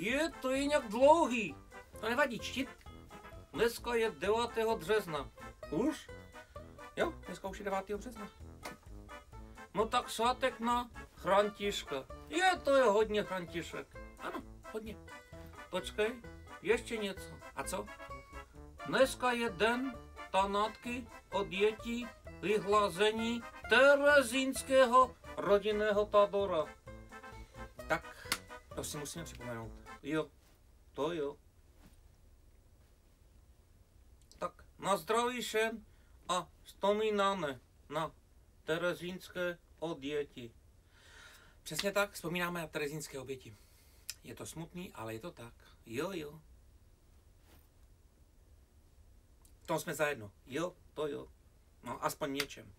Je, to je nějak dlouhý. To nevadí, čti. Dneska je 9. března. Už? Jo, dneska už je 9. března. No tak svátek na Chrantiška. Je, to je hodně Chrantišek. Ano, hodně. Počkej, ještě něco. A co? Dneska je den tanátky o dětí vyhlazení Terezínského rodinného tábora. Tak, to si musíme připomenout. Jo, to jo. Tak, na zdraví všem a vzpomínáme na terezínské oběti. Přesně tak, vzpomínáme na terezínské oběti. Je to smutný, ale je to tak. Jo, jo, V tom jsme zajedno. jo, to jo. No, aspoň něčem.